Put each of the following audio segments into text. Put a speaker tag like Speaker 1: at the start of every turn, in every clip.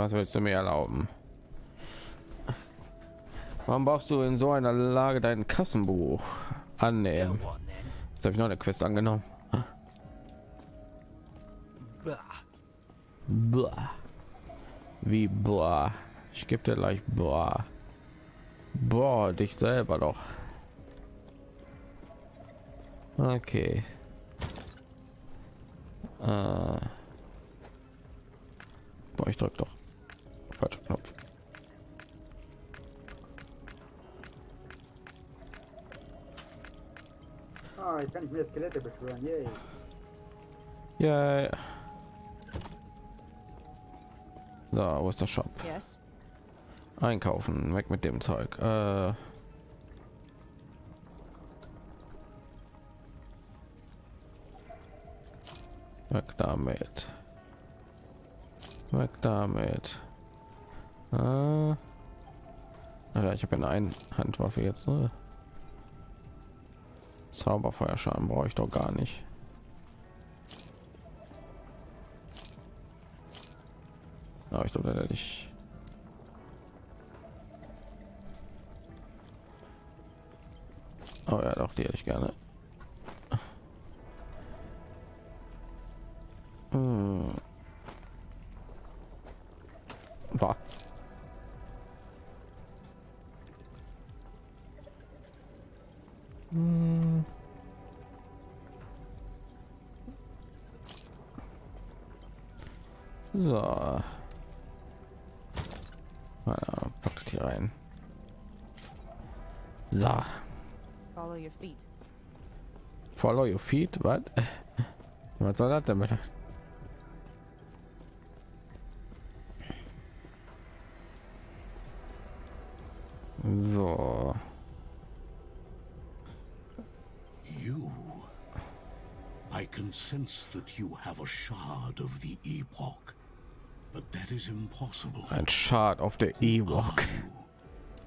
Speaker 1: Was willst du mir erlauben? Warum brauchst du in so einer Lage dein Kassenbuch annehmen? Jetzt habe ich noch eine Quest angenommen. Boah. Wie boah. Ich gebe dir gleich boah. Boah, dich selber doch. Okay. Äh. Boah, ich drück doch. Falscher Knopf.
Speaker 2: Ah, jetzt kann ich mir Skelette beschwören. Yay.
Speaker 1: Ja. So, wo ist der Shop?
Speaker 3: Yes.
Speaker 1: Einkaufen, weg mit dem Zeug. Äh, weg damit. Weg damit. Äh, ja, ich habe eine Ein Handwaffe jetzt. Ne? Zauberfeuerschaden brauche ich doch gar nicht. Aber ich glaube, da hätte ich Oh ja, doch, die hätte ich gerne. Hm. Hm. So. Na, packt hier rein. So.
Speaker 3: Follow your feet.
Speaker 1: Follow your feet, was? Was soll das damit? So.
Speaker 4: Can sense that you have a shard of the epoch, but that is impossible.
Speaker 1: Ein Shard of the Ewok.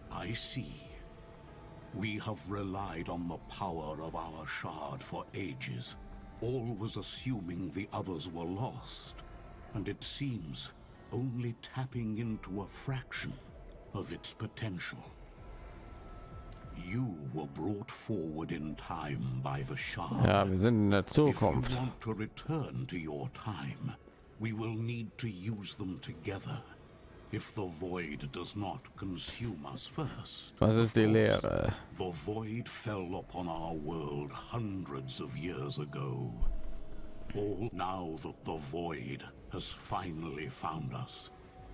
Speaker 4: I see. We have relied on the power of our shard for ages, always assuming the others were lost. And it seems only tapping into a fraction of its potential. You were brought forward in time by the shard.
Speaker 1: Ja, wir sind in der
Speaker 4: If you want to return to your time, we will need to use them together. If the void does not consume us first.
Speaker 1: Was ist die Lehre?
Speaker 4: The void fell upon our world hundreds of years ago. All now that the void has finally found us,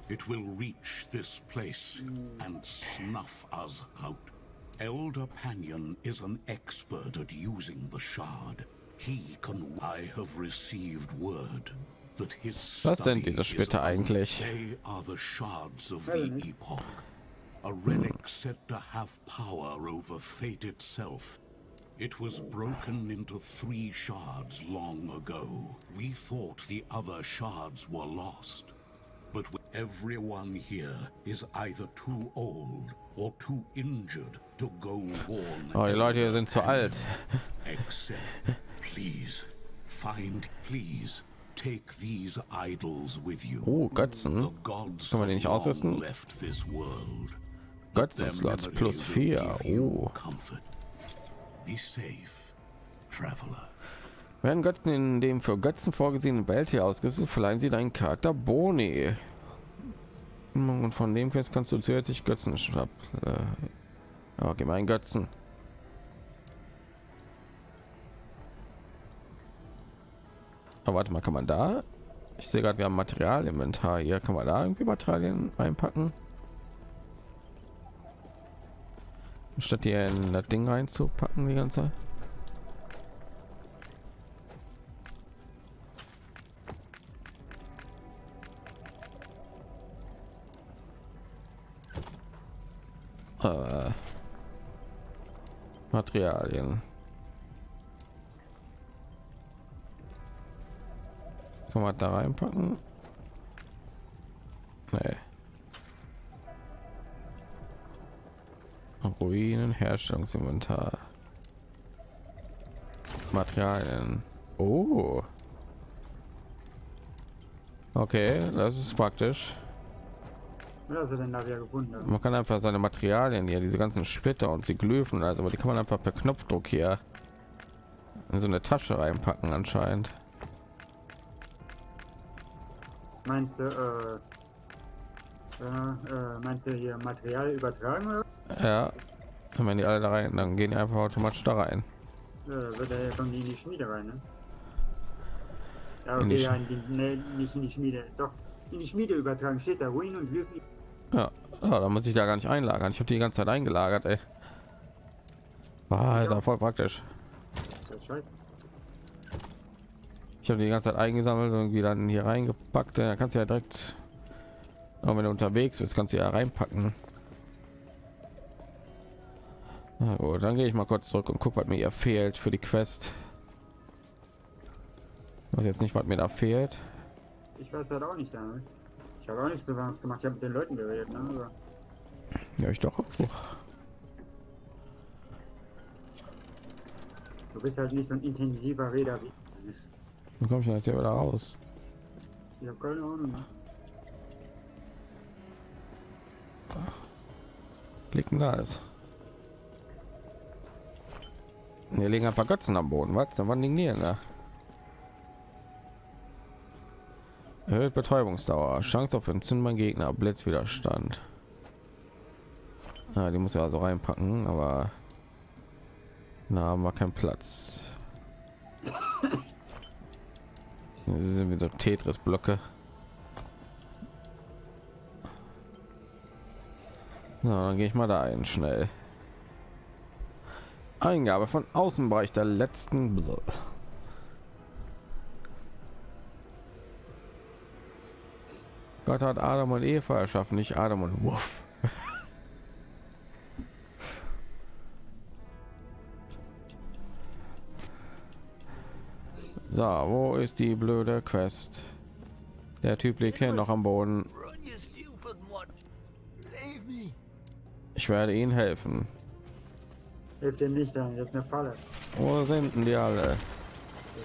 Speaker 4: it will reach this place and snuff us out. Elder Panion is an expert at using the shard. He can. I have received word that his
Speaker 1: Was sind
Speaker 4: study
Speaker 1: diese
Speaker 4: is
Speaker 1: Splitter eigentlich?
Speaker 4: They are the shards of the hm. epoch. A relic said to have power over fate itself. It was broken into three shards long ago. We thought the other shards were lost. But everyone here is either too old or too injured to go warn.
Speaker 1: Oh, die Leute hier sind zu alt.
Speaker 4: Except, please, find, please, take these idols with you.
Speaker 1: Oh, Götzen.
Speaker 4: The gods
Speaker 1: Kann man die nicht ausrüsten?
Speaker 4: left this world.
Speaker 1: Götzen-Slots plus
Speaker 4: memory will
Speaker 1: vier.
Speaker 4: give you
Speaker 1: Oh.
Speaker 4: comfort. Be safe, traveler.
Speaker 1: Werden Götzen in dem für Götzen vorgesehenen Welt hier ausgerüstet, verleihen sie deinen Charakter Boni. Und von dem jetzt kannst du zusätzlich Götzen schnapp. Äh, okay, mein Götzen. Aber warte mal, kann man da? Ich sehe gerade, wir haben Material im Inventar hier. Kann man da irgendwie Materialien reinpacken? Statt hier in das Ding reinzupacken die ganze Zeit. Äh, Materialien. Kann man da reinpacken? Nee. Ruinen, Herstellungsinventar. Materialien. Oh. Okay, das ist praktisch.
Speaker 2: Was hast du denn da wieder gefunden? hast?
Speaker 1: Man kann einfach seine Materialien hier, diese ganzen Splitter und die Glyphen, also aber die kann man einfach per Knopfdruck hier in so eine Tasche reinpacken anscheinend.
Speaker 2: Meinst du, äh, äh, äh, meinst du hier Material übertragen oder?
Speaker 1: Ja, wenn die alle da rein, dann gehen die einfach automatisch da rein.
Speaker 2: Da wird er ja schon in die Schmiede rein, ne? Ja,
Speaker 1: In die
Speaker 2: okay, ja, in die, ne, nicht in die Schmiede, doch, in die Schmiede übertragen, steht da Ruin und Glyphen.
Speaker 1: Ja, ja da muss ich da gar nicht einlagern. Ich habe die ganze Zeit eingelagert, ey. War ist ja voll praktisch. Ich habe die ganze Zeit eingesammelt und irgendwie dann hier reingepackt. Da kannst du ja direkt, auch wenn du unterwegs bist, kannst du ja reinpacken. Na gut, dann gehe ich mal kurz zurück und guck, was mir hier fehlt für die Quest. Ich weiß jetzt nicht, was mir da fehlt.
Speaker 2: Ich weiß das auch nicht damit. Ich habe auch nichts Besonderes gemacht, ich habe mit den Leuten geredet, ne? Aber
Speaker 1: Ja, ich doch. Oh.
Speaker 2: du bist halt nicht so ein intensiver Räder wie
Speaker 1: Wie komme ich denn jetzt hier wieder raus?
Speaker 2: ich. habe keine Ahnung. ne?
Speaker 1: Denn da ist? Hier liegen ein paar Götzen am Boden. Was? Da waren die denn da? Erhöht Betäubungsdauer, Chance auf Entzündung Gegner, Blitzwiderstand. Ah, die muss ja also reinpacken, aber na haben wir keinen Platz. Sie sind wie so Tetris-Blöcke. Na, dann gehe ich mal da ein, schnell. Eingabe von Außenbereich der letzten. Bl- Gott hat Adam und Eva erschaffen, nicht Adam und Wuff. So, wo ist die blöde Quest? Der Typ liegt hier noch am Boden. Ich werde ihnen helfen.
Speaker 2: Hilft dir nicht an, das ist eine Falle.
Speaker 1: Wo sind denn die alle?
Speaker 2: Der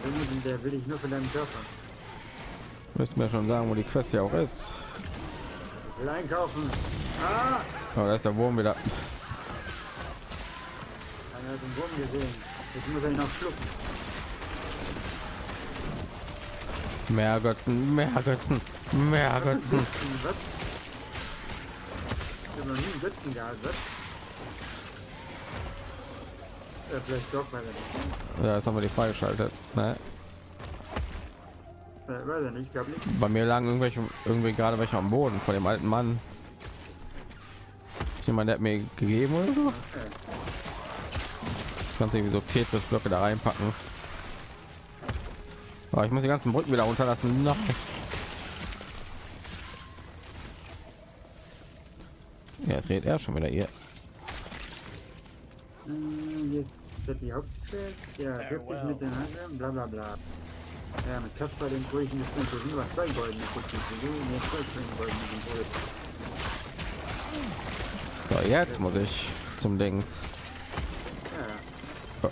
Speaker 2: will, der will ich nur für deinen Körper.
Speaker 1: Müsst mir schon sagen, wo die Quest ja auch ist.
Speaker 2: Einkaufen. Ah!
Speaker 1: Oh, da ist der Wurm wieder.
Speaker 2: Einer hat den Wurm gesehen. Jetzt muss er ihn noch schlucken.
Speaker 1: Mehr Götzen, mehr Götzen, mehr Götzen.
Speaker 2: Götzen? Ja, vielleicht doch, weil er
Speaker 1: Ja, jetzt haben wir die freigeschaltet. Ne?
Speaker 2: Äh, weiß nicht, glaube ich.
Speaker 1: Bei mir lagen irgendwelche, irgendwie gerade welche am Boden von dem alten Mann. Jemand der hat mir gegeben oder so?
Speaker 2: Okay.
Speaker 1: Du irgendwie so Tetris-Blöcke da reinpacken. Oh, ich muss die ganzen Brücken wieder runterlassen. Nein. Ja, jetzt redet er schon wieder hier.
Speaker 2: Äh, Jetzt das die Hauptquest. Ja, wirklich mit den anderen, bla bla bla. Ja, mit Kasper den Brüchen des Mondes nur zwei goldene Kunden zu tun. Jetzt zwei goldene Symbole.
Speaker 1: So, jetzt muss ich zum Dings.
Speaker 2: Ja,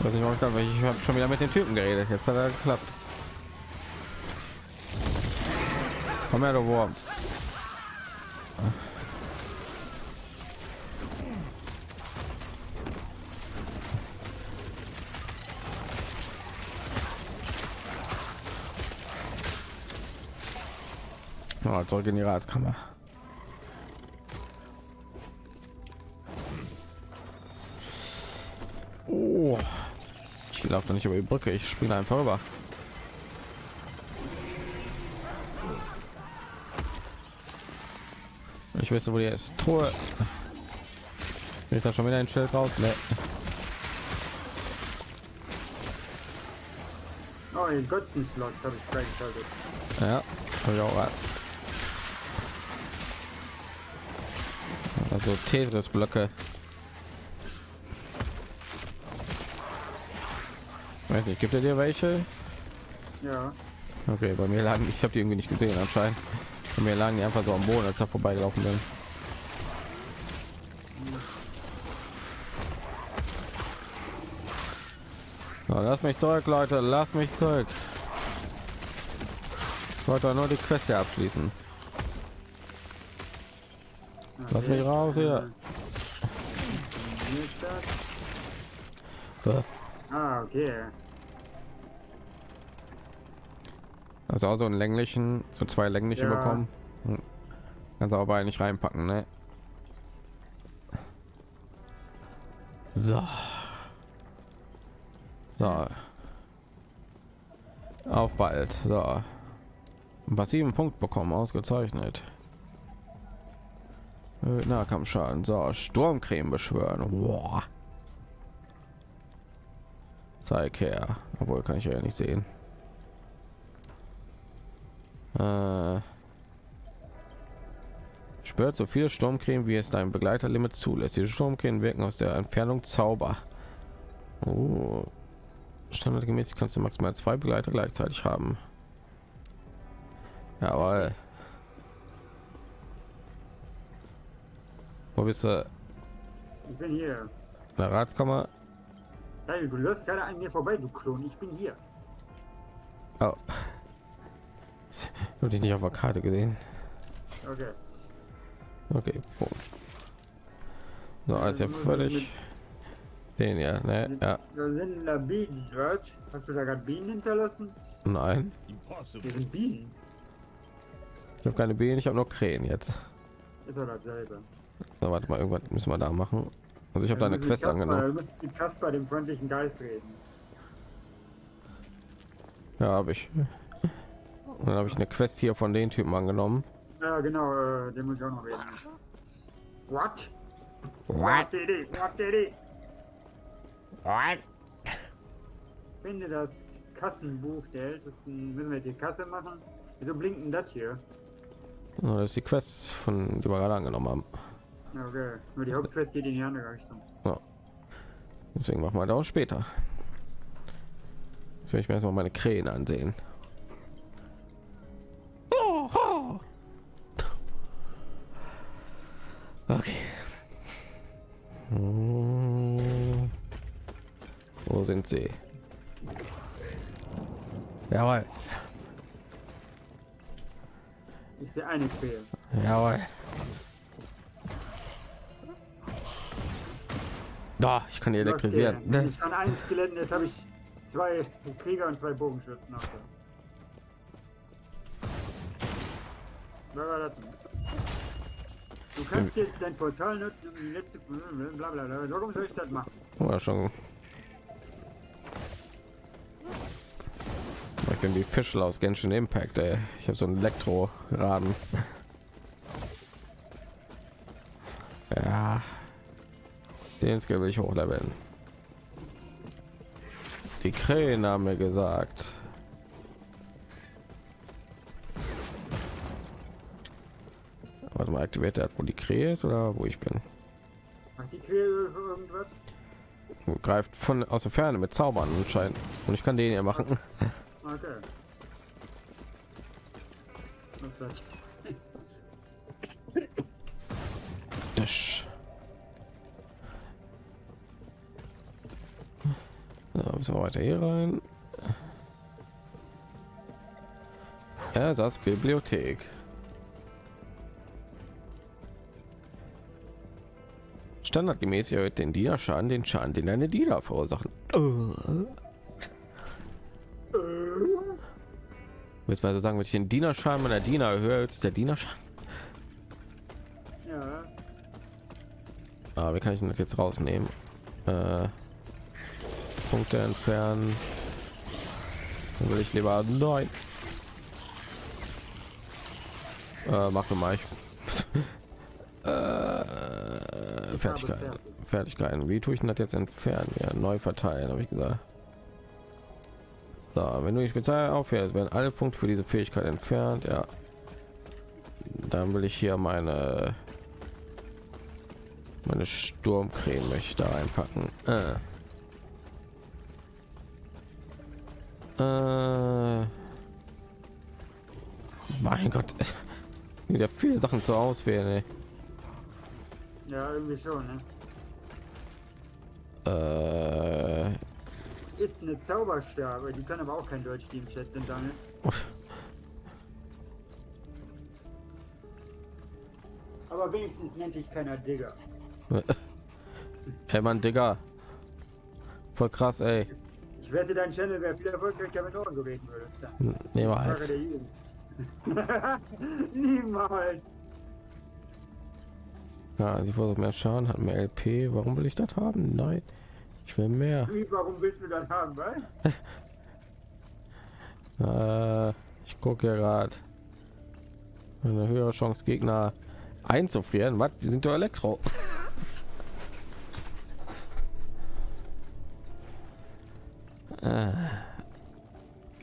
Speaker 1: Was ich auch weil ich habe schon wieder mit den Typen geredet. Jetzt hat er geklappt. Komm her, du Wurm. Oh, zurück in die Ratskammer. Oh. Ich laufe doch nicht über die Brücke, ich springe einfach rüber. Ich weiß, wo die ist. Tor. Ist da schon wieder ein Schild raus? Nee.
Speaker 2: Oh, den Götzenslot habe ich freigeschaltet.
Speaker 1: Ja, habe ich auch. Also Tetris-Blöcke. Weiß nicht, gibt er dir welche?
Speaker 2: Ja,
Speaker 1: Okay, bei mir lagen, ich habe die irgendwie nicht gesehen anscheinend. Bei mir lagen die einfach so am Boden, als ich da vorbeigelaufen bin. So, lass mich zurück, Leute, lass mich zurück. Ich wollte nur die Quest hier abschließen. Lass mich raus hier.
Speaker 2: Ah, okay.
Speaker 1: Also auch so einen länglichen, so zwei längliche
Speaker 2: Ja.
Speaker 1: bekommen. Hm. Kannst aber eigentlich reinpacken, ne? So. So. Auf bald. So. Einen passiven Punkt bekommen, ausgezeichnet. Nahkampfschaden. So, Sturmcreme beschwören. Boah. Zeig her. Obwohl kann ich ja nicht sehen. Äh, spürt so viel Sturmcreme, wie es dein Begleiterlimit zulässt. Diese Sturmcreme wirken aus der Entfernung Zauber. Oh. Standardgemäß kannst du maximal zwei Begleiter gleichzeitig haben. Jawohl. Wo bist du?
Speaker 2: Ich bin hier.
Speaker 1: In der Ratskammer?
Speaker 2: Hey, du läufst gerade an mir vorbei, du Klon. Ich bin hier.
Speaker 1: Oh. Habe ich nicht auf der Karte gesehen.
Speaker 2: Okay.
Speaker 1: Okay. Punkt. So, also ja völlig. Den ja, ne? Ja,
Speaker 2: Da sind da Bienen, was? Hast du da gerade Bienen hinterlassen?
Speaker 1: nein.
Speaker 5: Impossible.
Speaker 2: Hier sind Bienen.
Speaker 1: Ich habe keine Bienen, ich habe nur Krähen jetzt.
Speaker 2: Ist doch dasselbe.
Speaker 1: Na, warte mal, irgendwas müssen wir da machen. Also ich habe da eine Quest
Speaker 2: mit Kaspar-
Speaker 1: angenommen.
Speaker 2: Du musst mit Kaspar, dem freundlichen Geist, reden.
Speaker 1: Ja, habe ich. Und dann habe ich eine Quest hier von den Typen angenommen.
Speaker 2: Ja, genau, äh, den muss ich auch noch reden. What?
Speaker 1: What?
Speaker 2: did it? What did it?
Speaker 1: What?
Speaker 2: Finde das Kassenbuch der ältesten. Müssen wir jetzt die Kasse machen? Wieso blinkt denn das hier?
Speaker 1: Das ist die Quest von die wir gerade angenommen haben.
Speaker 2: Okay, nur die Hauptquest geht in die andere Richtung.
Speaker 1: Deswegen machen wir da auch später. Jetzt will ich mir erstmal meine Krähen ansehen. Okay. Hm. Wo sind sie? Jawohl.
Speaker 2: Ich sehe eine Quere.
Speaker 1: Jawohl. Da, ich kann die elektrisieren.
Speaker 2: Okay. Ich kann ein Skelett, jetzt habe ich zwei Krieger und zwei Bogenschützen. Auf der- Wer war das denn? Du kannst jetzt dein Portal nutzen, um die letzte. Bla bla bla. Warum soll ich das machen?
Speaker 1: War schon. Ich bin wie Fischl aus Genshin Impact, ey. Ich habe so einen Elektroraden. Den Skill will ich hochleveln. Die Krähen haben mir gesagt. Warte mal, aktiviert er, wo die Krähe ist oder wo ich bin?
Speaker 2: Die irgendwas?
Speaker 1: Greift von aus der Ferne mit Zaubern anscheinend. Und ich kann den ja machen.
Speaker 2: Okay.
Speaker 1: müssen wir weiter hier rein. Ersatz Bibliothek. Standardgemäß erhöht den Dienerschaden den Schaden, den deine Diener verursachen. Willst du also sagen, wenn ich den Dienerschaden meiner Diener erhöhe, der Dienerschaden?
Speaker 2: Ja.
Speaker 1: Ah, wie kann ich das jetzt rausnehmen? Äh, Punkte entfernen. Dann will ich lieber neun. Äh, mach mal. Ich, äh, Fertigkeiten. Fertigkeiten. Wie tue ich denn das jetzt entfernen? Ja, neu verteilen, habe ich gesagt. So, wenn du die Spezial aufhörst, werden alle Punkte für diese Fähigkeit entfernt. Ja. Dann will ich hier meine meine Sturmcreme möchte einpacken. Äh. Äh. Mein Gott. Wieder viele Sachen zu auswählen. ey.
Speaker 2: Ja, irgendwie schon, ne?
Speaker 1: Äh.
Speaker 2: Ist eine Zauberstab, die kann aber auch kein Deutsch, die im Chat sind, Daniel. Aber wenigstens nennt dich keiner Digger.
Speaker 1: Hey Mann, Digga. Voll krass, ey.
Speaker 2: Ich wette, dein Channel wäre viel erfolgreicher, wenn du so reden würdest.
Speaker 1: Niemals.
Speaker 2: Niemals.
Speaker 1: Ja, sie versucht mehr Schaden, hat mehr LP. Warum will ich das haben? Nein. Ich will mehr.
Speaker 2: Warum willst du das haben, was?
Speaker 1: Äh, ich gucke ja gerade. Eine höhere Chance, Gegner einzufrieren. Was? Die sind doch Elektro. äh,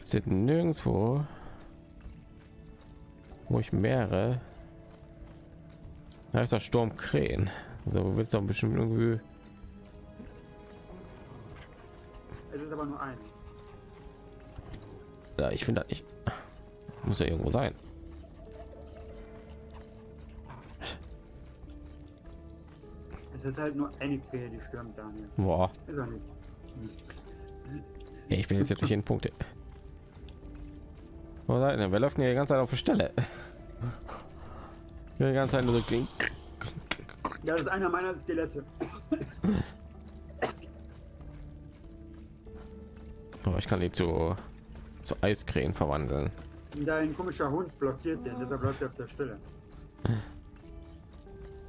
Speaker 1: jetzt nirgendwo, wo ich mehrere. Da ist der Sturm Krähen. Also du willst doch bestimmt irgendwie.
Speaker 2: Es ist aber nur ein.
Speaker 1: Ja, ich finde das nicht. Muss ja irgendwo sein.
Speaker 2: Es ist halt nur eine Quelle, die stürmt, Daniel.
Speaker 1: Boah.
Speaker 2: Ist auch nicht.
Speaker 1: Ja, ich bin jetzt durch jeden Punkt. Wo seid ihr? Wer läuft denn hier die ganze Zeit auf der Stelle? Die ganze Zeit nur so klingt.
Speaker 2: Ja, das ist einer meiner Skelette.
Speaker 1: Oh, ich kann die zu, zu Eiskrähen verwandeln.
Speaker 2: Dein komischer Hund blockiert den, deshalb bleibt er auf der Stelle.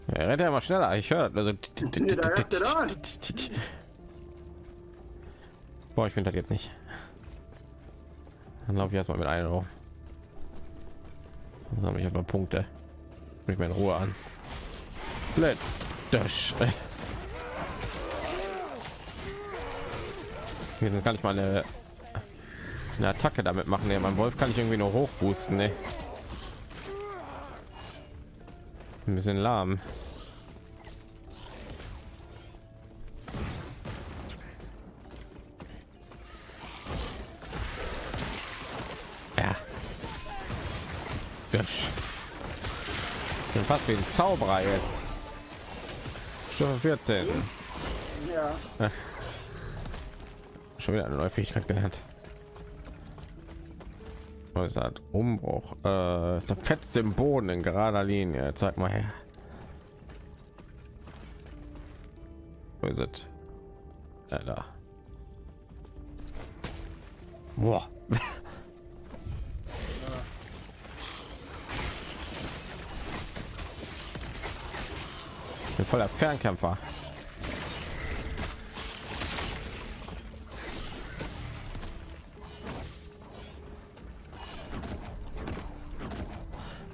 Speaker 1: Er rennt ja immer schneller. Ich höre. Also, Boah, ich finde das jetzt nicht. Dann laufe ich erstmal mit einem auf. Dann habe ich aber Punkte. Mich mal in Ruhe an. Let's dash. Jetzt kann ich mal eine, eine Attacke damit machen. Ja, mein Wolf kann ich irgendwie nur hochboosten. Ne? Ein bisschen lahm. Fast wie ein Zauberer jetzt. Stufe 14.
Speaker 2: Ja.
Speaker 1: Schon wieder eine neue Fähigkeit gelernt. Was das? Umbruch. Äh, zerfetzt im Boden in gerader Linie. Zeig mal her. Wo ist es? Ja, da. Boah. Voller Fernkämpfer.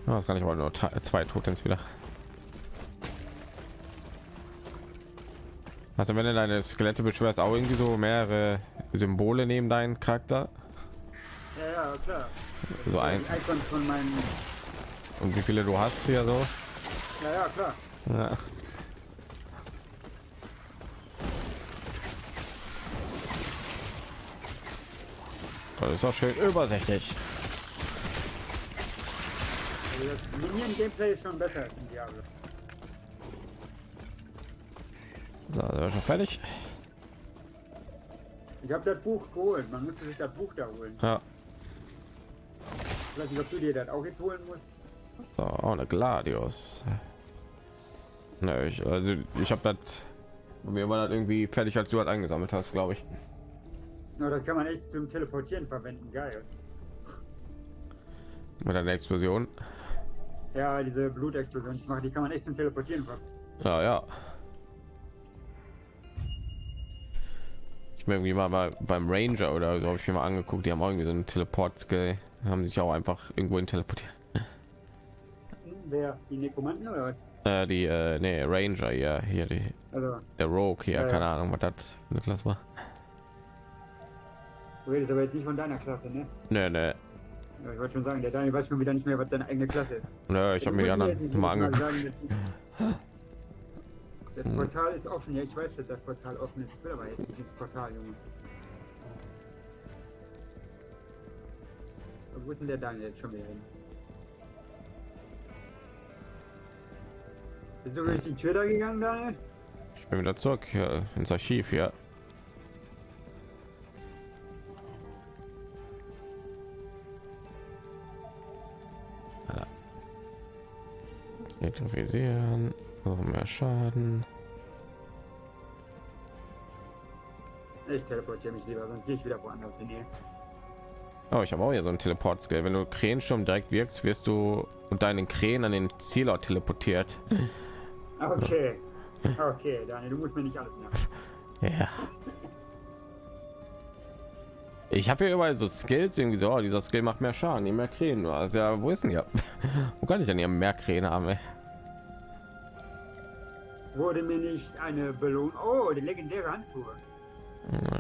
Speaker 1: Das kann ich aber nur zwei Totens wieder. Also wenn du deine Skelette beschwerst, auch irgendwie so mehrere Symbole neben deinen Charakter.
Speaker 2: Ja, ja, klar.
Speaker 1: So ein
Speaker 2: Die Icons von meinen.
Speaker 1: und wie viele du hast hier so.
Speaker 2: Ja, ja, klar.
Speaker 1: Ja. Das ist auch schön übersichtlich.
Speaker 2: Also das Minion-Gameplay ist schon besser als in Diablo.
Speaker 1: So, sind wir schon fertig.
Speaker 2: Ich habe das Buch geholt. Man müsste sich das Buch da holen.
Speaker 1: Ja.
Speaker 2: Ich weiß nicht, ob du dir das auch jetzt holen musst.
Speaker 1: So, auch eine Gladius. Ne, ich, also ich habe das. Mir war das irgendwie fertig, als du halt eingesammelt hast, glaube ich.
Speaker 2: Ja, das kann man echt zum Teleportieren verwenden. Geil.
Speaker 1: Mit einer Explosion.
Speaker 2: Ja, diese Blutexplosion, die mache, die kann man echt zum Teleportieren verwenden.
Speaker 1: Ja, ja. Ich bin irgendwie mal bei, beim Ranger oder so habe ich mir mal angeguckt. Die haben irgendwie so einen Teleport Skill. Haben sich auch einfach irgendwo hin teleportiert.
Speaker 2: Wer? Die Nekromanten oder was?
Speaker 1: Äh, die, äh, nee, Ranger, ja, hier die,
Speaker 2: Also,
Speaker 1: der Rogue hier,
Speaker 2: Ja, ja.
Speaker 1: keine Ahnung, was das für eine Klasse war.
Speaker 2: Du redest aber jetzt nicht von deiner Klasse, ne?
Speaker 1: Nee, nee.
Speaker 2: Ja, ich wollte schon sagen, der Daniel weiß schon wieder nicht mehr, was deine eigene Klasse ist.
Speaker 1: Nö, ich habe mir die anderen mal angeguckt.
Speaker 2: Das Portal ist offen, ja, ich weiß, dass das Portal offen ist. Ich will aber jetzt nicht ins Portal, Junge. Wo ist denn der Daniel jetzt schon wieder hin? Bist du durch die Tür da gegangen, Daniel?
Speaker 1: Ich bin wieder zurück hier ins Archiv hier. Ja. Elektrifisieren, noch mehr Schaden.
Speaker 2: Ich teleportiere mich lieber, sonst gehe ich wieder woanders hin.
Speaker 1: Oh, ich habe auch hier so ein teleport skill wenn du Krähensturm direkt wirkst wirst du und deinen Krähen an den Zielort teleportiert
Speaker 2: Okay. Okay, Daniel, du musst mir nicht alles machen.
Speaker 1: ja ich habe hier überall so skills irgendwie so oh, dieser skill macht mehr schaden je mehr Krähen hast ja wo ist denn ja wo kann ich denn hier mehr Krähen haben ey?
Speaker 2: Wurde mir nicht eine Belohnung. Oh, die legendäre Handtour.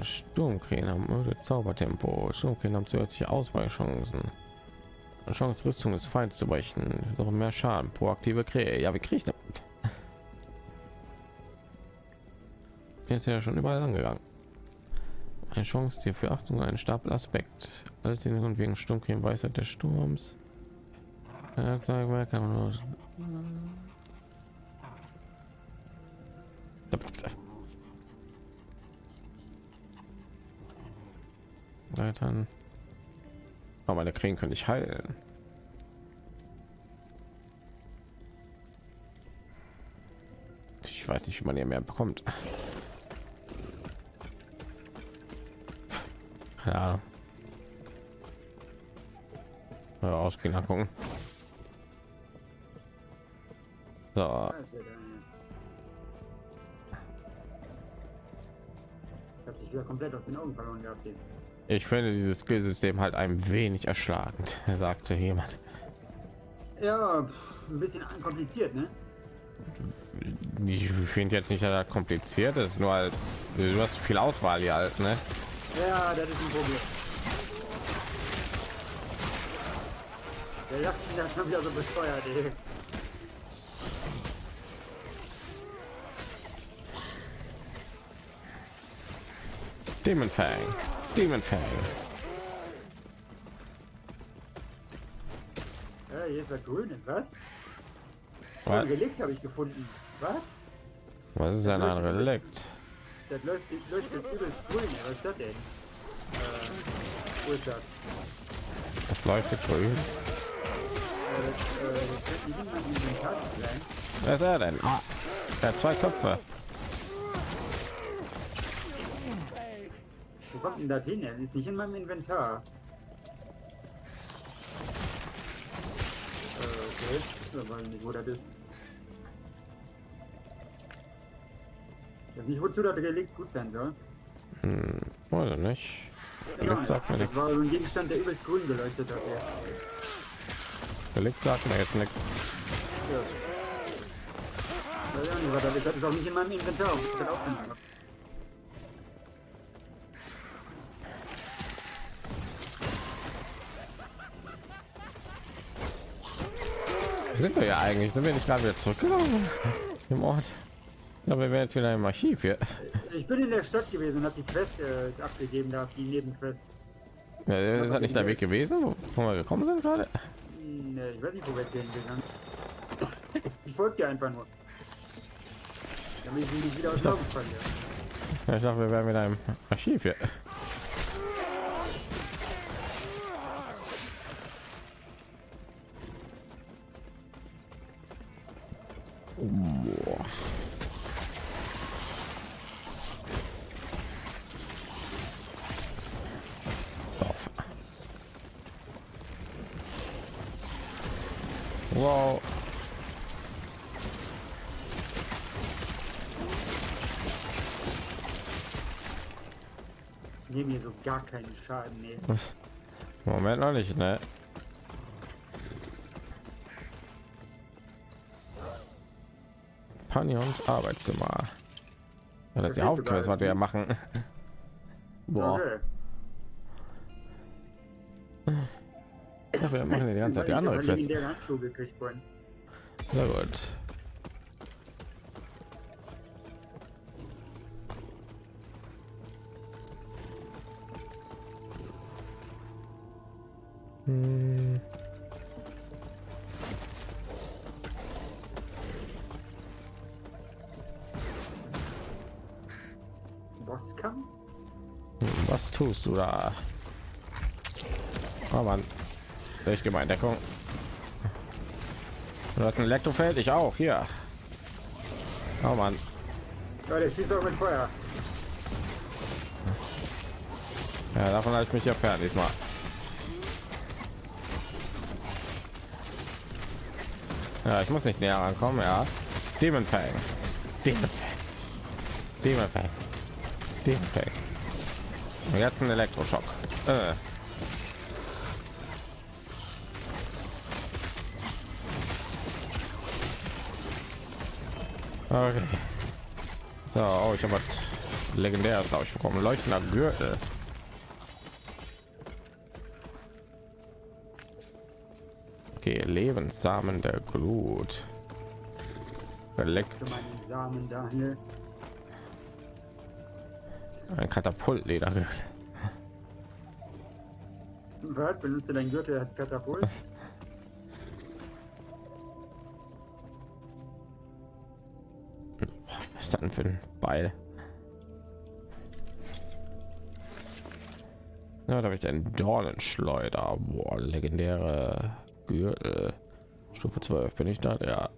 Speaker 1: Sturmkrähen haben öde Zaubertempo. Sturmkrähen haben zusätzliche Ausweichchancen. Chance Rüstung des Feinds zu brechen. So mehr Schaden. Proaktive Krähe. Ja, wie kriege ich das? Jetzt ja schon überall angegangen. Eine Chance dir für Achtung einen Stapel Aspekt. Alles in und wegen Sturmkrähen Weisheit des Sturms. Ja, sag mal, kann man Leitern. Aber meine Krähen können nicht heilen. Ich weiß nicht, wie man hier mehr bekommt. Keine Ahnung. Ja, ausgehen gucken. So,
Speaker 2: wieder komplett aus den Augen verloren gehabt. hier.
Speaker 1: ich finde dieses Skillsystem halt ein wenig erschlagend, sagte jemand.
Speaker 2: Ja, pff, ein bisschen kompliziert, ne?
Speaker 1: Ich finde jetzt nicht, dass das kompliziert ist, nur halt, du hast viel Auswahl hier halt, ne?
Speaker 2: Ja, das ist ein Problem. Der Lacht ist schon wieder so besteuert, ey.
Speaker 1: Demon Fang, Demon Fang.
Speaker 2: Ja, hier ist was Grünes, was?
Speaker 1: Was?
Speaker 2: Ein Relikt habe ich gefunden. Was?
Speaker 1: Was ist ein anderer Relikt?
Speaker 2: Das leuchtet, leuchtet übelst grün. Was ist das denn? Äh, wo ist das?
Speaker 1: Das leuchtet grün. Wer ist er denn? Ah, er hat zwei Köpfe.
Speaker 2: Kommt denn das hin? Das ist nicht in meinem Inventar. Äh, okay. Ich weiß nicht, wo das ist. Ich weiß nicht, wozu das Relikt gut sein soll.
Speaker 1: Hm, oder nicht? Relikt sagt mir nichts.
Speaker 2: war so ein Gegenstand, der übelst grün geleuchtet hat. Ja.
Speaker 1: Relikt sagt mir jetzt nichts.
Speaker 2: Ja. Das ist. Auch nicht in meinem Inventar. Ich das auch nicht
Speaker 1: Sind wir ja eigentlich? Sind wir nicht gerade wieder zurückgekommen im Ort? Ja, wir wären jetzt wieder im Archiv hier.
Speaker 2: Ich bin in der Stadt gewesen und habe die Quest äh, abgegeben, da die Nebenquest.
Speaker 1: Ja, ist das nicht der Weg gewesen, wo wir gekommen sind gerade?
Speaker 2: Hm, ne, ich weiß nicht, wo wir jetzt hingegangen Ich folge dir einfach nur. Damit ich nicht wieder aus Augen verliere.
Speaker 1: Ja, Ich dachte, wir wären wieder im Archiv hier. Boah. Wow.
Speaker 2: Ich nehme hier so gar keinen Schaden. Nee.
Speaker 1: Moment noch nicht, ne? Panions Arbeitszimmer. Ja, das ist die
Speaker 2: Okay,
Speaker 1: Hauptquest, was wir machen. Boah, ja, wir machen ja die ganze Zeit die andere Quest. Sehr gut. Hm. Tust du da? Oh Mann. Ich gehe mal in Deckung. Du hast ein Elektrofeld, ich auch. Hier. Oh Mann.
Speaker 2: Ja, der schießt auch mit Feuer.
Speaker 1: Ja, davon habe ich mich ja fern diesmal. Ja, ich muss nicht näher rankommen, ja. Demon Fang. Demon Fang. Demon Fang. Demon Fang. Und jetzt ein Elektroschock. Äh. Okay. So, oh, ich habe was legendäres, glaube ich, bekommen. Leuchtender Gürtel. Okay, Lebenssamen der Glut.
Speaker 2: Meinen Samen, Daniel.
Speaker 1: Ein Katapultleder.
Speaker 2: Was? Benutzt du Gürtel als Katapult?
Speaker 1: Was ist denn für ein Beil? Ja, da habe ich einen Dornenschleuder. Boah, legendäre Gürtel. Stufe 12 bin ich da, ja.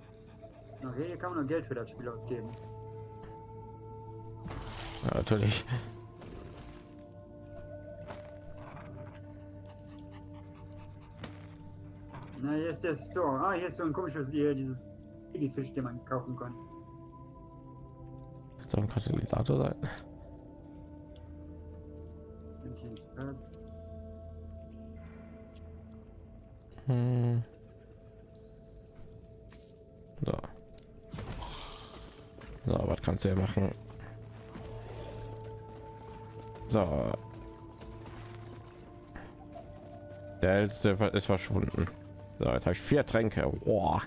Speaker 2: Okay, hier kann man nur Geld für das Spiel ausgeben.
Speaker 1: Ja natürlich.
Speaker 2: Na, hier ist der Store. Ah, hier ist so ein komisches, hier, dieses Fisch, den man kaufen kann.
Speaker 1: Soll ein Katalysator sein. Hm. So. So, was kannst du hier machen? So. Der letzte ist verschwunden. So, jetzt habe ich vier Tränke. Boah.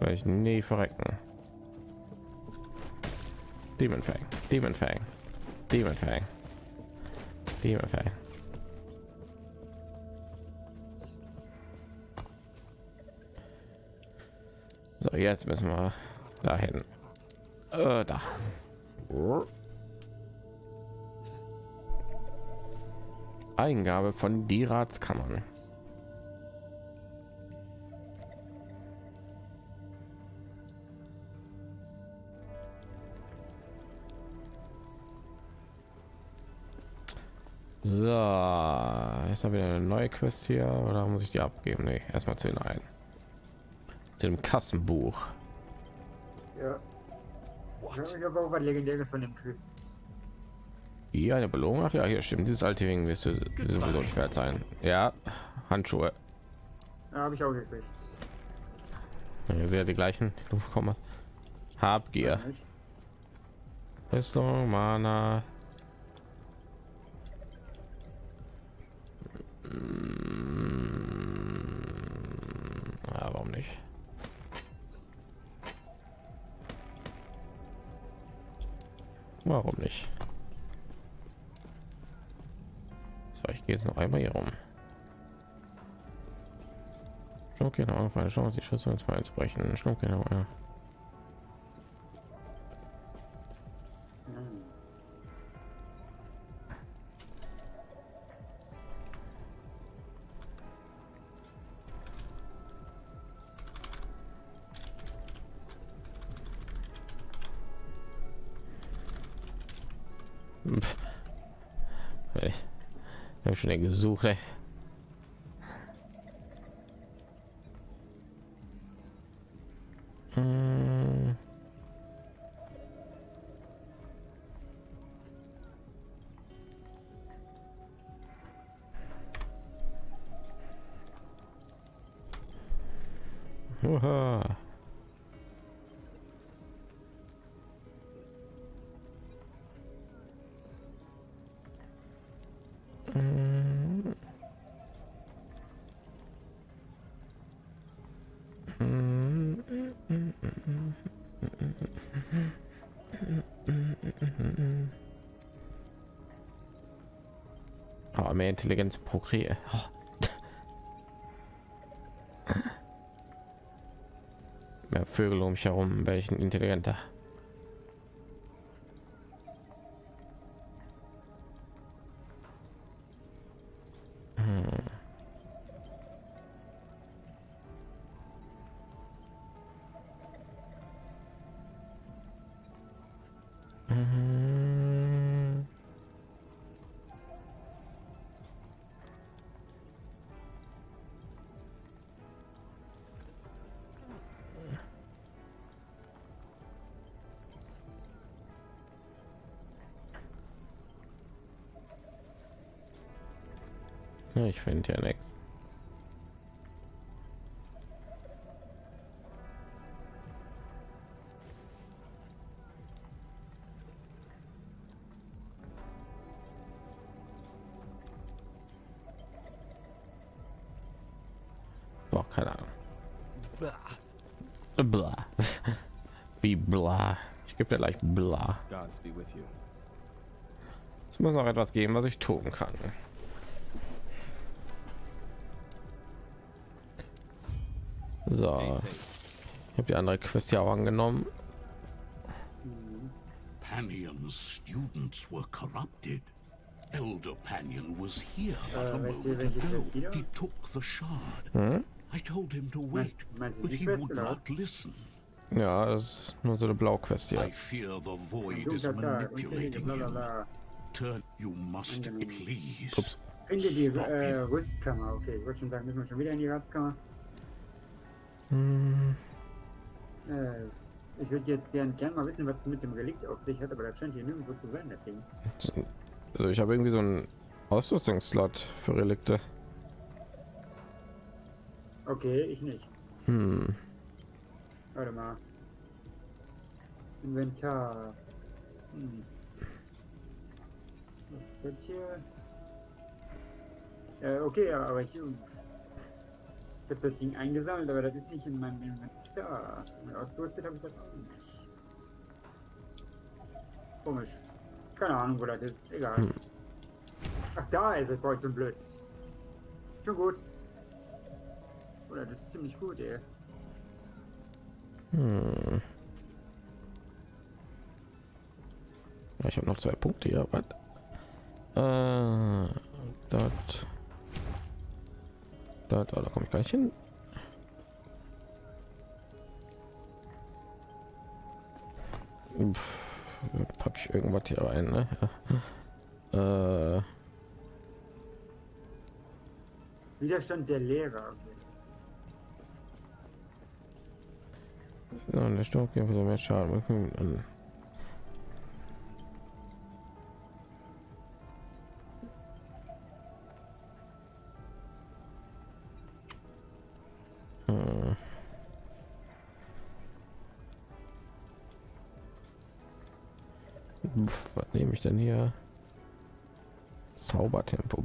Speaker 1: Soll ich nie verrecken. Demon Fang, Demon Fang, Demon Fang, Demon Fang. So, jetzt müssen wir dahin. Äh, da. Eingabe von die Ratskammern. So, jetzt haben wir eine neue Quest hier oder muss ich die abgeben? Nee, erstmal zu den einen. Zu dem Kassenbuch.
Speaker 2: Ja. Ja, Ich habe auch was Legendäres von dem Chris.
Speaker 1: Hier eine Belohnung. Ach ja, hier stimmt. Dieses alte Ding wirst du sowieso nicht wert sein. Ja, Handschuhe.
Speaker 2: Ja, habe ich auch gekriegt.
Speaker 1: Ja, sehr die gleichen, die hast. Habgier. Rüstung, Mana. Ja, warum nicht? Warum nicht? Noch einmal hier rum. Okay, noch eine Chance, die Schüsse ins Fall zu brechen. Noch, ja. Schon gesucht. Ey. Mehr Intelligenz pro Krieg. Mehr Vögel um mich herum, welchen intelligenter. Finde ja nichts. Boah, keine Ahnung.
Speaker 5: Bah.
Speaker 1: Bla. Wie bla. Ich gebe dir gleich bla. Es muss noch etwas geben, was ich tun kann. So, ich habe die andere Quest ja auch angenommen.
Speaker 4: Panion's students were corrupted. Elder Panion was here but a moment ago. He took the shard.
Speaker 1: Hm?
Speaker 4: I told him to wait, but he would not listen.
Speaker 1: Ja, das ist nur so eine blaue Quest hier.
Speaker 4: I fear the void is manipulating him. Turn, you must please.
Speaker 1: Ups.
Speaker 2: Finde die äh. Rüstkammer. Okay, ich wollte schon sagen, müssen wir schon wieder in die Rüstkammer.
Speaker 1: Hm,
Speaker 2: Äh, ich würde jetzt gern, gern mal wissen, was es mit dem Relikt auf sich hat, aber das scheint hier nirgendwo zu sein, das Ding.
Speaker 1: Also ich habe irgendwie so einen Ausrüstungsslot für Relikte.
Speaker 2: Okay, ich nicht.
Speaker 1: Hm.
Speaker 2: Warte mal. Inventar. Hm. Was ist das hier? Äh, okay, aber aber ich, ich habe das Ding eingesammelt, aber das ist nicht in meinem Inventar. Und ausgerüstet habe ich das auch nicht. Komisch. Keine Ahnung, wo das ist. Egal.
Speaker 1: Hm.
Speaker 2: Ach, da ist es. Boah, ich bin blöd. Schon gut. Oder das ist ziemlich gut, ey.
Speaker 1: Hm. Ja, ich habe noch zwei Punkte hier. Was? Äh, dort. Dort, oh, da komme ich gleich hin. Pff, Pack ich irgendwas hier rein, ne? Äh,
Speaker 2: Widerstand der Lehrer.
Speaker 1: Ja, der Sturm gibt so mehr Schaden. Pff, Was nehme ich denn hier? Zaubertempo.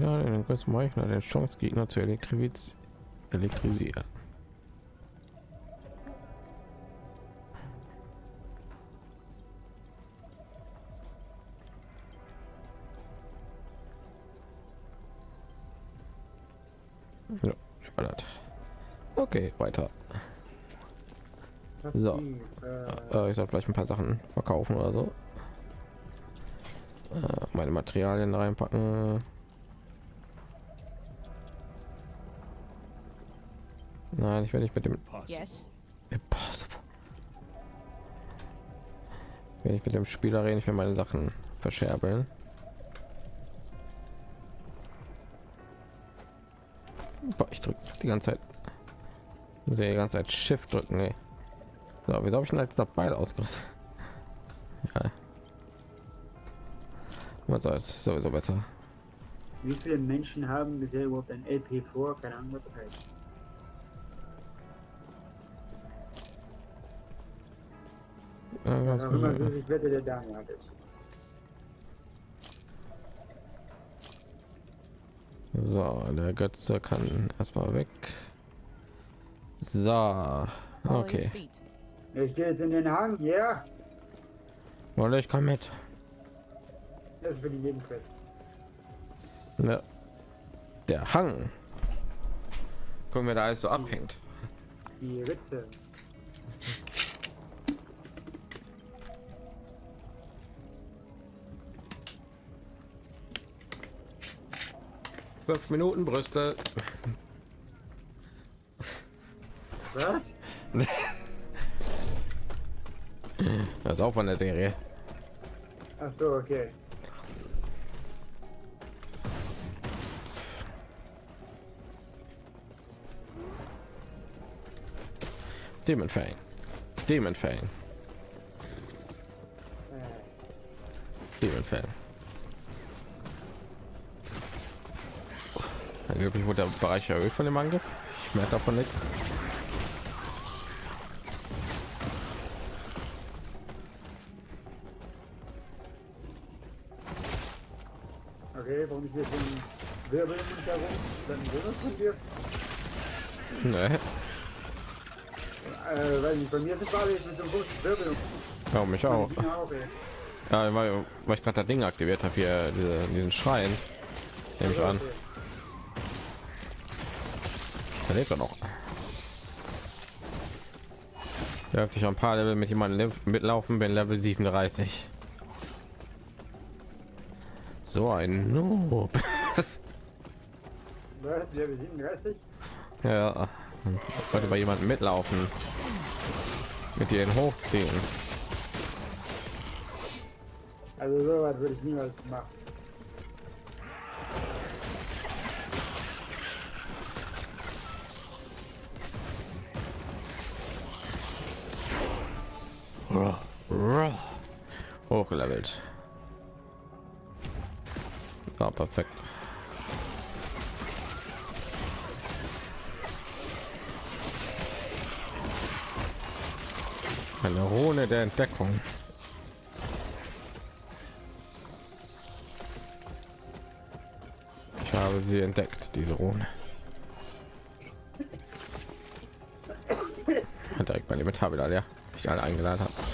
Speaker 1: Ja, den kurzen Meuchner, Chance Gegner zu elektrifiz Ja. Okay, weiter. So.
Speaker 2: äh,
Speaker 1: Äh, ich soll vielleicht ein paar Sachen verkaufen oder so. Äh, meine Materialien reinpacken. Nein, ich werde nicht mit dem
Speaker 3: Yes.
Speaker 1: Impossible. Wenn ich mit dem Spieler rede, ich will meine Sachen verscherbeln. Die ganze Zeit. Ich muss ja die ganze Zeit Shift drücken. Ey. So, wieso habe ich denn jetzt dabei ausgerüstet? Ja. Was soll's, ist sowieso besser.
Speaker 2: wie viele Menschen haben bisher überhaupt ein LP vor? Keine Ahnung, was das heißt.
Speaker 1: Ja, ganz gut.
Speaker 2: so sich wette der Dame hat.
Speaker 1: So, der Götze kann erstmal weg. So, okay.
Speaker 2: Ich gehe jetzt in den Hang, ja. Yeah.
Speaker 1: Wolle ich komme mit.
Speaker 2: Das ist für die Nebenquest.
Speaker 1: Ja. Der Hang. Gucken wir, da alles so abhängt.
Speaker 2: Die Ritze.
Speaker 1: Fünf Minuten Brüste.
Speaker 2: Was?
Speaker 1: Das ist auch von der Serie.
Speaker 2: Ach so, okay.
Speaker 1: Demon Fang. Demon Fang. Angeblich wurde der Bereich erhöht von dem Angriff. Ich merke davon nichts.
Speaker 2: okay, warum ich hier so einen Wirbel im herum? Dann Wirbel von dir?
Speaker 1: Nee,
Speaker 2: Äh, weil bei mir sind alle mit einem großen Wirbel.
Speaker 1: ja, mich auch.
Speaker 2: auch.
Speaker 1: Ja, weil, weil ich gerade das Ding aktiviert habe hier, diese, diesen Schrein. Nehme ich an. Da lebt er noch. Da habe ich ein paar Level mit jemandem mitlaufen, bin Level 37. So ein Noob.
Speaker 2: Was? Level 37?
Speaker 1: ja, ich wollte bei jemandem mitlaufen. Mit denen hochziehen.
Speaker 2: Also so was würde ich niemals machen.
Speaker 1: Hochgelevelt. Ja, perfekt. Eine Rune der Entdeckung. Ich habe sie entdeckt, diese. Hat direkt mein Inventar wieder leer. Ich alle eingeladen habe.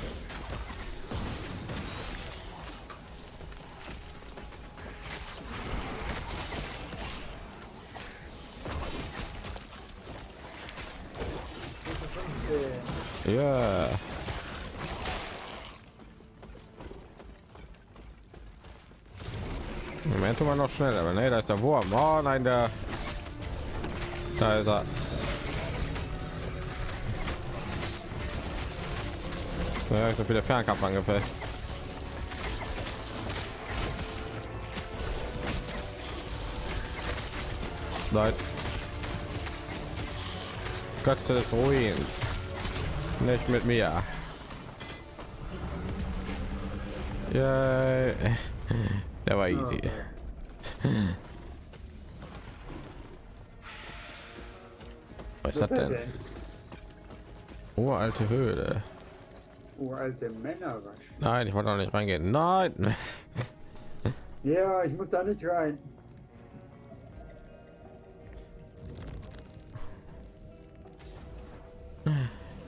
Speaker 1: Schnell, aber ne, da ist der Wurm. Oh nein, der. Da ist er. Ja, ich habe wieder Fernkampf angefällt. Nein. Götze des Ruins. Nicht mit mir. Ja, der war easy. Was ist das denn? Uralte Höhle.
Speaker 2: Uralte Männerwasch.
Speaker 1: Nein, ich wollte noch nicht reingehen. Nein.
Speaker 2: Ja, ich muss da nicht rein.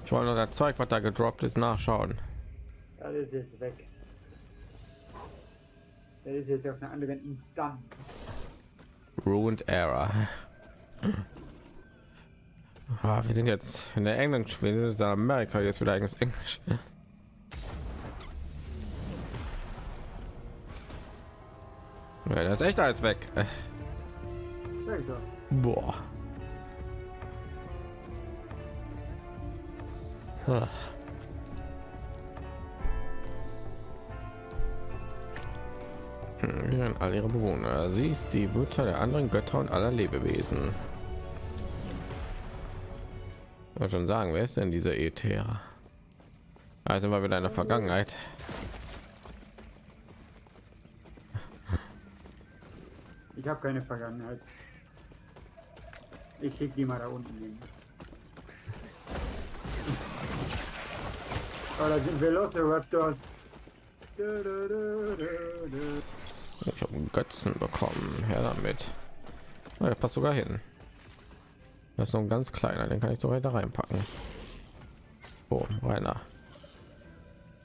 Speaker 1: Ich wollte noch das Zeug, was da gedroppt ist, nachschauen.
Speaker 2: Das ist weg. Das ist jetzt auf einer anderen Instanz.
Speaker 1: Ruined Era. Ah, wir sind jetzt in der Englisch, wir sind in Amerika, jetzt wieder eigenes Englisch. Ja, das ist echt alles weg. Äh. Boah. Ah. Hm, Während all ihre Bewohner. Sie ist die Mutter der anderen Götter und aller Lebewesen. Mal schon sagen, wer ist denn dieser Äther? Also mal wieder in der Vergangenheit.
Speaker 2: Ich habe keine Vergangenheit. Ich schicke die mal da unten hin. Oh, sind Velociraptors.
Speaker 1: Ich habe einen Götzen bekommen. Her damit. Oh, der passt sogar hin. Das ist noch ein ganz kleiner, den kann ich sogar da reinpacken. Oh, reiner.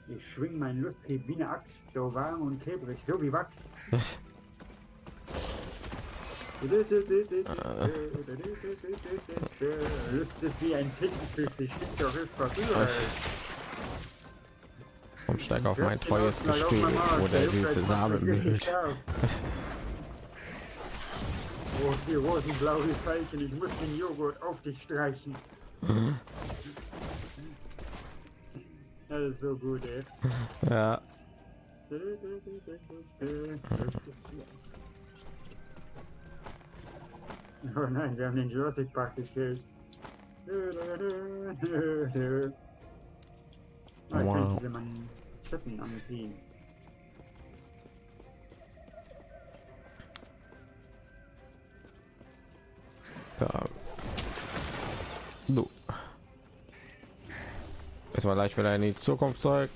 Speaker 2: Ich schwing mein Lusttrieb wie eine Axt, so warm und klebrig, so wie Wachs. Lust ist wie ein Tintenfisch, schickt doch ist was überall.
Speaker 1: Und steig auf mein treues Gestühl, wo der süße Samen müllt.
Speaker 2: Oh, die rosenblaue Veilchen, ich muss den Joghurt auf dich streichen. Das ist so gut, ey.
Speaker 1: Ja,
Speaker 2: Oh nein, wir haben den Jurassic Park gekillt. Ah, ich
Speaker 1: Wow.
Speaker 2: könnte dir meinen Schatten anziehen.
Speaker 1: Ja. Du. Es war leicht wieder in die Zukunft zurück.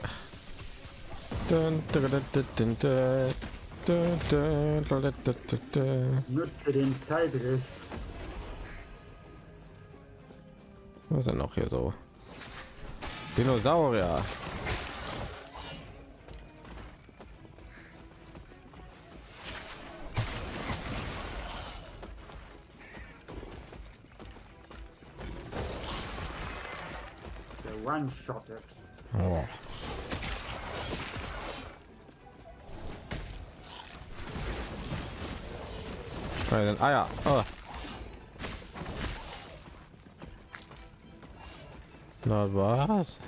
Speaker 2: Nutze den Zeitriss.
Speaker 1: Was ist denn noch hier so? Dinosaurier.
Speaker 2: One-Shotted.
Speaker 1: Oh. Den Eier. Oh. Na was?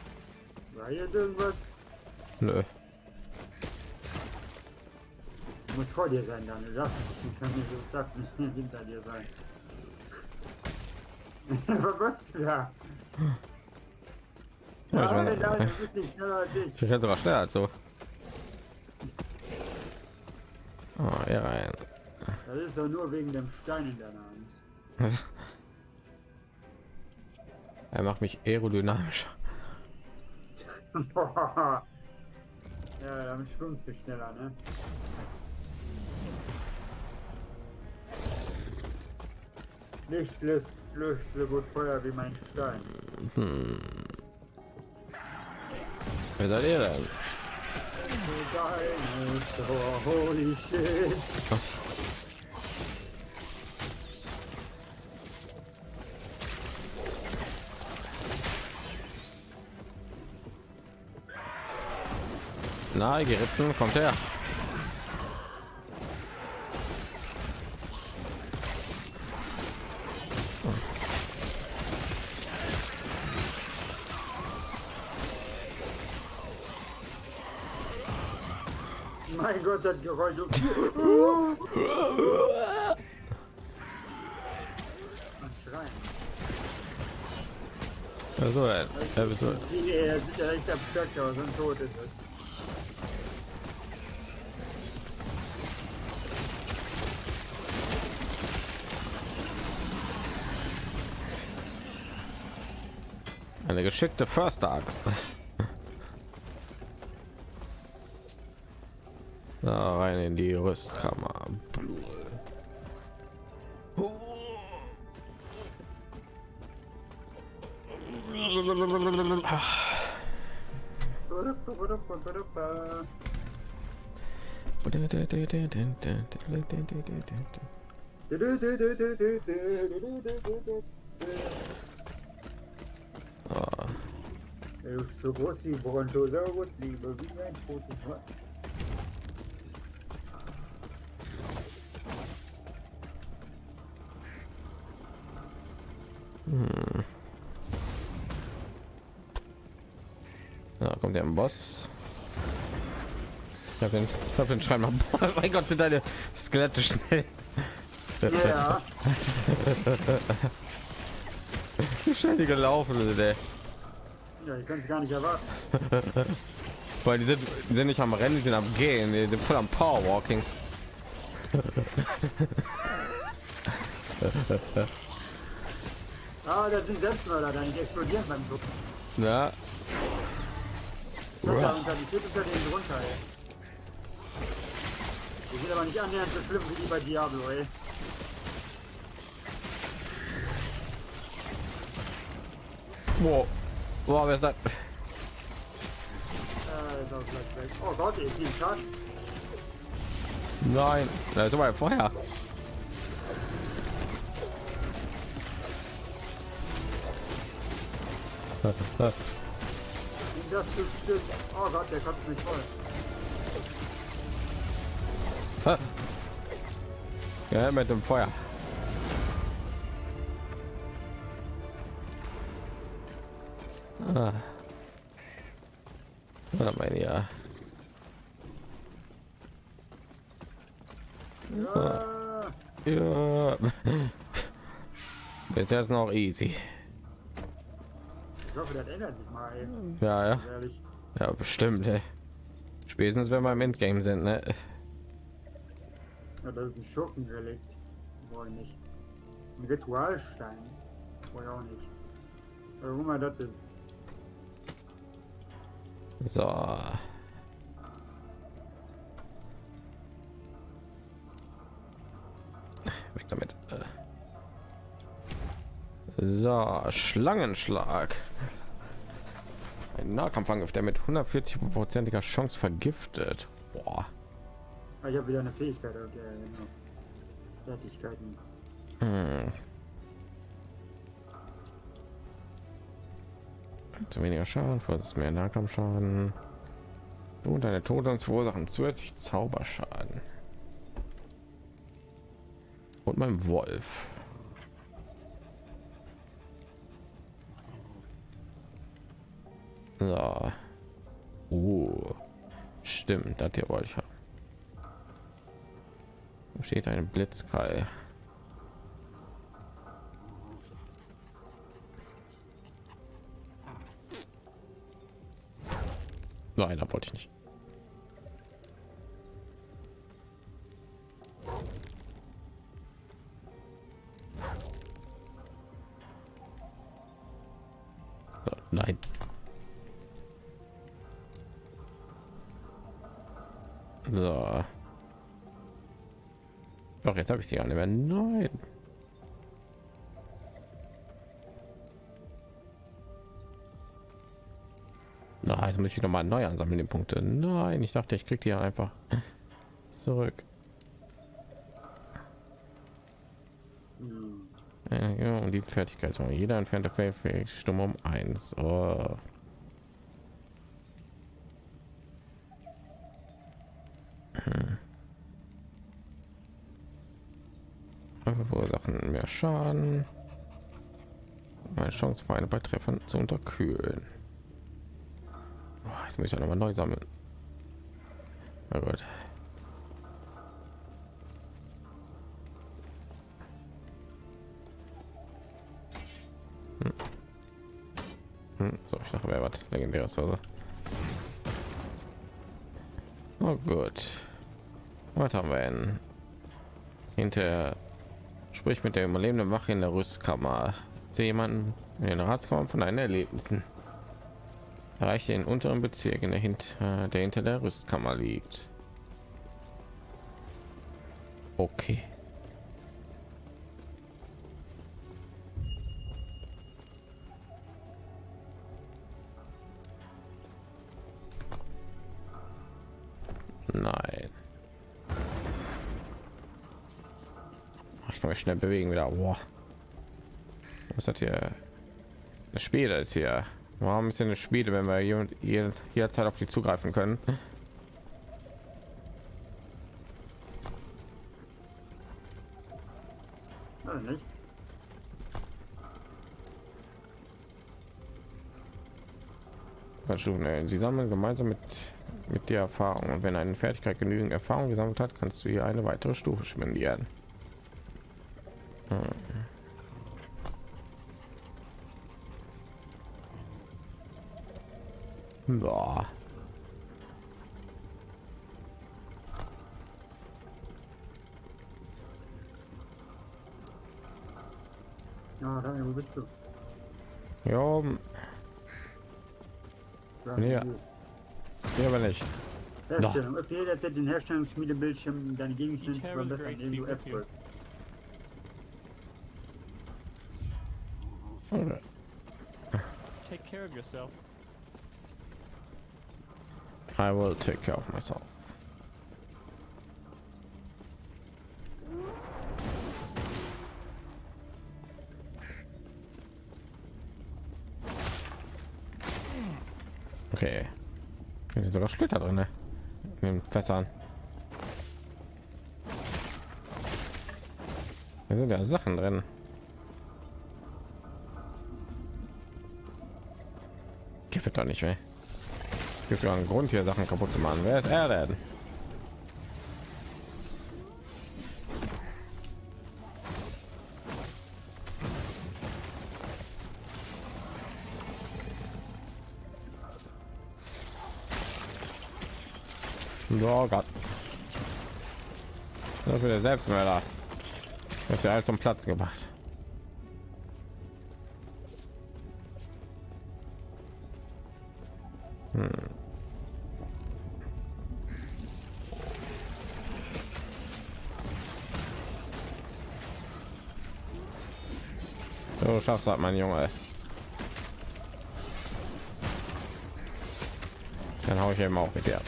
Speaker 2: War hier irgendwas?
Speaker 1: Nö.
Speaker 2: Muss vor dir sein, dann. Das kann nicht so zack nicht hinter dir sein. Was machst du da?
Speaker 1: Ja, ich
Speaker 2: Ja,
Speaker 1: meine-
Speaker 2: als ich.
Speaker 1: Ich renne sogar schneller als so. Oh, hier rein.
Speaker 2: Das ist doch nur wegen dem Stein in deiner Hand.
Speaker 1: Er macht mich aerodynamisch.
Speaker 2: ja, damit schwimmst du schneller, ne? Nicht löst, löst so gut Feuer wie mein Stein.
Speaker 1: Wer seid ihr denn?
Speaker 2: Dinosaur, holy shit.
Speaker 1: Na, gerissen, kommt her.
Speaker 2: Mein Gott, das Geräusch.
Speaker 1: Also, ja, bist du,
Speaker 2: er sieht ja echt am Stöck aus und tot ist es.
Speaker 1: Geschickte Förster-Axt. Da rein in die Rüstkammer. Ah,
Speaker 2: Er ist so groß wie Brontosaurus, liebe wie ein totes Schwein.
Speaker 1: Da kommt der Boss. Ich habe den, ich hab den Schrein mal. Boah, mein Gott, sind deine Skelette schnell.
Speaker 2: Ja,
Speaker 1: Wie schnell die gelaufen sind, ey.
Speaker 2: Ja, ich kann es gar nicht erwarten.
Speaker 1: Weil die sind, die sind nicht am Rennen, die sind am Gehen, die sind voll am Powerwalking.
Speaker 2: Ah, das sind Selbstmörder, da nicht explodieren beim Druck.
Speaker 1: Ja,
Speaker 2: da unter, die steht unter denen drunter, ey. Die sind aber nicht annähernd so schlimm wie die bei Diablo, ey.
Speaker 1: wow. Wow, wer ist das?
Speaker 2: Oh Gott, ist die Schatten.
Speaker 1: Nein, ist aber vorher.
Speaker 2: Wie das bestimmt. Oh Gott, der kotzt mich voll.
Speaker 1: Ja, mit dem Feuer. Ah. Ah, mein ja.
Speaker 2: Ja.
Speaker 1: Ja. Bis jetzt noch easy.
Speaker 2: Ich hoffe, das ändert sich mal. Ey.
Speaker 1: Ja, ja, ja, bestimmt. Ey. Spätestens wenn wir im Endgame sind, ne?
Speaker 2: Ja, das ist ein Schurkenrelikt. Wohl nicht. Ein Ritualstein. Wohl auch nicht. Warum immer das ist.
Speaker 1: So. Weg damit. So, Schlangenschlag. Ein Nahkampfangriff, der mit 140-prozentiger Chance vergiftet. Boah.
Speaker 2: Ah, ich habe wieder eine Fähigkeit. Okay, genau. Fertigkeiten.
Speaker 1: Hm. Zu weniger Schaden, es mehr Nahkampfschaden. Und deine Totems verursachen zusätzlich Zauberschaden. Und mein Wolf. So. Uh. Stimmt, das hier wollte ich haben. Wo steht ein Blitzkeil? Nein, da wollte ich nicht. So, nein. So. Doch, jetzt habe ich die alle mehr. Nein. Jetzt muss ich noch mal neu ansammeln die Punkte. Nein, ich dachte, ich krieg die einfach zurück.
Speaker 2: Hm.
Speaker 1: Ja, und die Fertigkeit. Jeder entfernte Fähigkeit stumm um eins. Oh. Hm. Mehr Schaden. Meine Chance, Feinde bei Treffern zu unterkühlen. Jetzt muss ich ja noch mal neu sammeln. Na gut. Hm. Hm, So, ich dachte, wäre was legendäres oder? Oh gut. Was haben wir denn? Hinter sprich mit der überlebenden Wache in der Rüstkammer. Sehe jemanden in den Ratskammer von einem Erlebnissen. Erreicht den unteren Bezirk, in der, hinter, der hinter der Rüstkammer liegt. Okay. Nein. Ich kann mich schnell bewegen wieder. Boah. Was hat hier? Das Spiel ist hier. Warum ist denn eine Spiele, wenn wir hier und hier jederzeit auf die zugreifen können? Erhöhen. Sie sammeln gemeinsam mit mit der Erfahrung und wenn eine Fertigkeit genügend Erfahrung gesammelt hat, kannst du hier eine weitere Stufe spendieren. Hm. Boah.
Speaker 2: Ja, Daniel, wo bist du?
Speaker 1: Ja,
Speaker 2: Sag
Speaker 1: Ja.
Speaker 2: mir,
Speaker 1: ja, aber nicht.
Speaker 2: Herstellung. Öffne jederzeit den Herstellungsschmiedebildschirm deine Gegenstände zu verbessern, indem du F drückst.
Speaker 6: Take care of yourself.
Speaker 1: I will take care of myself. Okay. Hier sind sogar Splitter drin, ne? In den Fässern. Hier sind ja Sachen drin. Gibt es doch nicht mehr. Es gibt ja einen Grund, hier Sachen kaputt zu machen. Wer ist er denn? Oh Gott. Das ist der Selbstmörder. Das ist ja alles zum Platz gemacht. Schaffst das, mein Junge. Dann hau ich eben auch mit dir.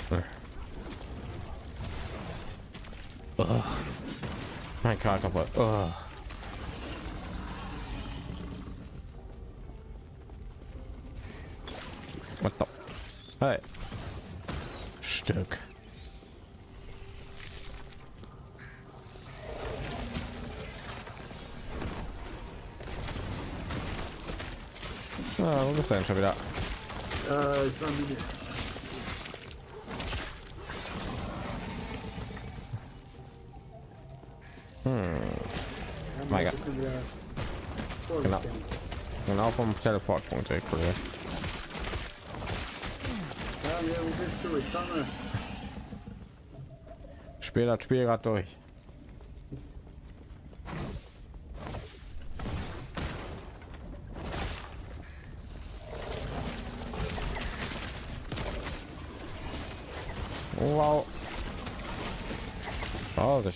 Speaker 1: Oh. Mein Charakter. Oh. Denn schon wieder?
Speaker 2: Äh, ich war müde.
Speaker 1: Mein Gott.
Speaker 2: Genau.
Speaker 1: Genau. Vom Teleportpunkt
Speaker 2: komme.
Speaker 1: Spiel das Spiel gerade durch. Wow.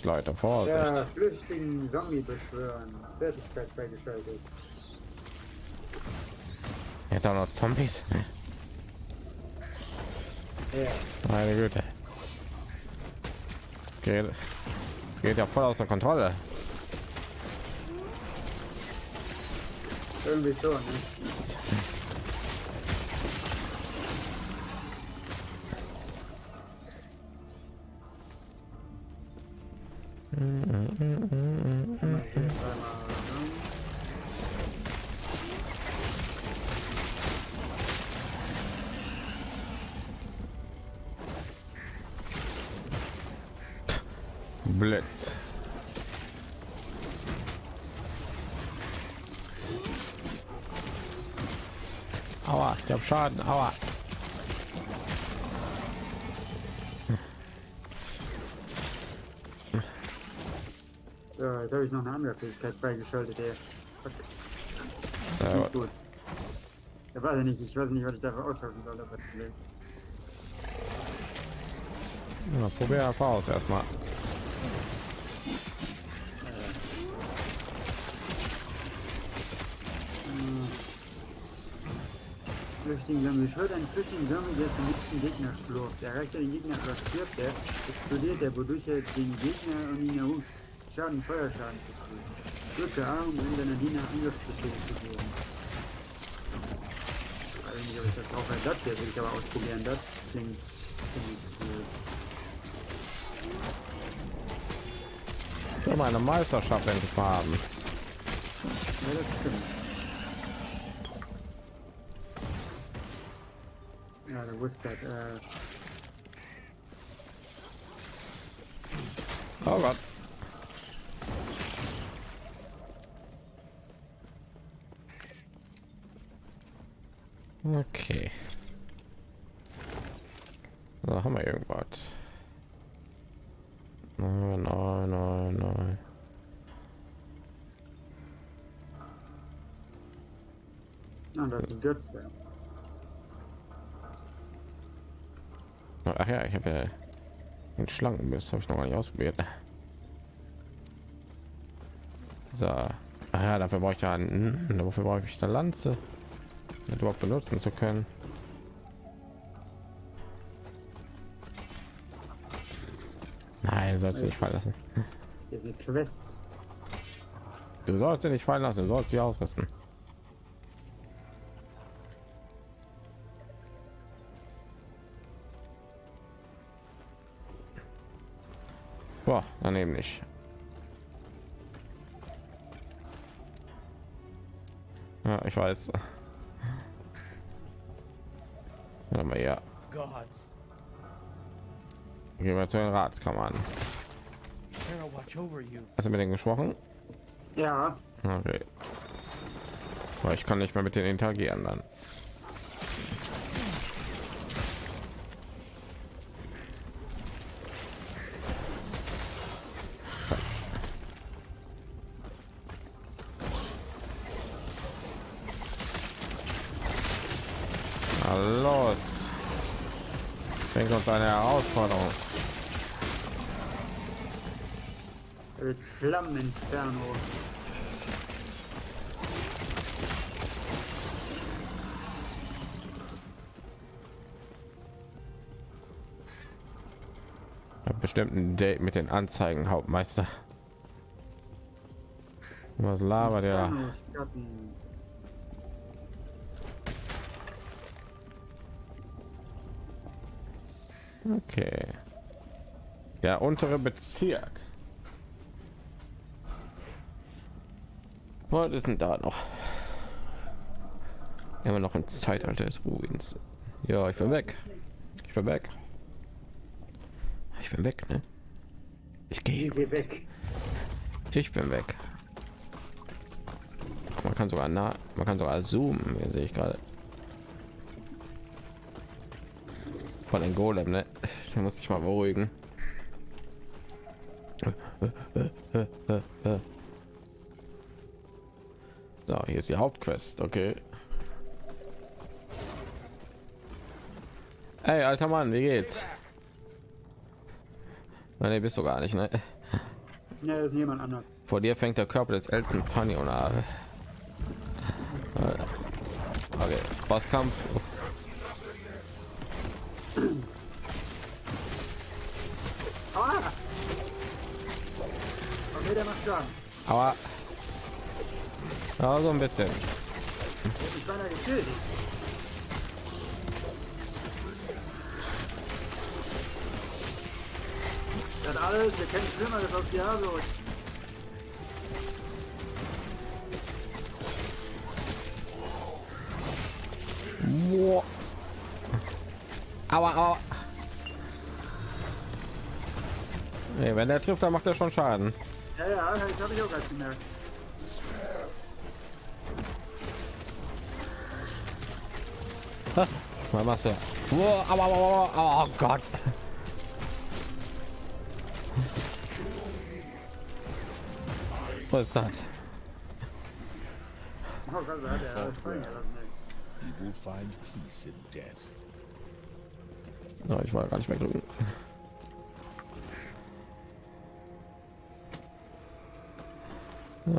Speaker 1: Vorsicht, Leute, Vorsicht.
Speaker 2: Ja, flüchtigen Zombie beschwören. Fertigkeit freigeschaltet.
Speaker 1: Jetzt auch noch Zombies.
Speaker 2: Ja.
Speaker 1: Meine Güte. Geht, es geht ja voll aus der Kontrolle.
Speaker 2: Irgendwie so, ne?
Speaker 1: Schaden. Aua.
Speaker 2: So, jetzt habe ich noch eine andere Fähigkeit freigeschaltet, ey.
Speaker 1: Sehr
Speaker 2: Nicht
Speaker 1: gut.
Speaker 2: Ja, weiß ich nicht, ich weiß nicht, was ich dafür austauschen soll, aber
Speaker 1: Ja, probier einfach aus erstmal.
Speaker 2: Ich würde einen Zombie, der zum nächsten Gegner schlurft. Erreicht er den Gegner oder stirbt er, explodiert er, wodurch er den Gegner und ihn erholt, Schaden, Feuerschaden zu tun. Drücke A, um in seiner Diener Angriffsbefehl zu geben. Ich weiß nicht, ob ich das auch bei das hier will ich aber ausprobieren. Das klingt ziemlich cool.
Speaker 1: Ich will meine Meisterschaft endlich haben.
Speaker 2: Ja, das stimmt. Ja, du wusstest, äh,
Speaker 1: Oh Gott. Okay. Da haben wir irgendwas. Nein, nein, nein, nein.
Speaker 2: na, das ist Götze.
Speaker 1: Ach ja, ich habe ja einen Schlangenbiss, habe ich noch gar nicht ausprobiert. So. Ach ja, dafür brauche ich ja einen, dafür brauche ich eine Lanze, um überhaupt benutzen zu können. Nein, sollst du nicht fallen lassen. Du sollst sie nicht fallen lassen, du sollst sie ausrüsten. Boah, daneben nicht. Ja, ich weiß. Mal ja.
Speaker 5: Gods.
Speaker 1: Gehen wir zu den Ratskammern.
Speaker 5: Hera watch over you.
Speaker 1: Hast du mit denen gesprochen?
Speaker 2: Ja,
Speaker 1: Okay. Aber ich kann nicht mehr mit denen interagieren dann. Uns eine Herausforderung.
Speaker 2: Flammeninferno.
Speaker 1: Bestimmt ein Date mit den Anzeigen Hauptmeister. Was labert der? Okay. Der untere Bezirk. Was ist denn da noch? Immer noch im Zeitalter des Ruins. Ja, ich bin weg. Ich bin weg. Ich bin weg, ne? Ich gehe.
Speaker 2: Geh weg.
Speaker 1: Ich bin weg. Man kann sogar nah, man kann sogar zoomen, sehe ich gerade. Von den Golem, ne? Da muss ich mal beruhigen. So, hier ist die Hauptquest, okay. Hey, alter Mann, wie geht's? Nein, bist du gar nicht, ne?
Speaker 2: Das ist jemand anders.
Speaker 1: Vor dir fängt der Körper des ältesten Panion an. Okay, Bosskampf.
Speaker 2: Schaden.
Speaker 1: Aber ja, so ein bisschen.
Speaker 2: Ich war da gekillt. Das alles, wir kennen Schlimmeres aus Diablo.
Speaker 1: Boah. Aua, aua. Nee, wenn der trifft, dann macht er schon Schaden.
Speaker 2: Ja, ja, das habe ich auch gerade gemerkt.
Speaker 1: Was machst du? Boah, aua, aua, aua, oh Gott. Was ist das?
Speaker 2: Oh Gott, da hat er.
Speaker 7: He will find peace in death.
Speaker 1: No, ich wollte gar nicht mehr drücken.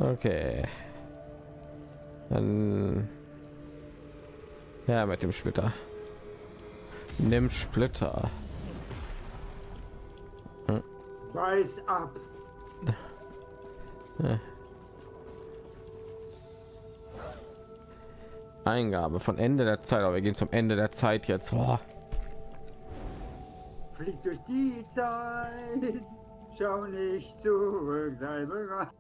Speaker 1: Okay. Dann ja mit dem Splitter. Nimm Splitter.
Speaker 2: Weiß ab.
Speaker 1: Eingabe von Ende der Zeit. Aber wir gehen zum Ende der Zeit jetzt. Boah.
Speaker 2: Flieg durch die Zeit. Schau nicht zurück, sei bereit.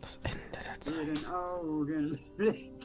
Speaker 1: Das Ende der Zeit.
Speaker 2: Jeden Augenblick.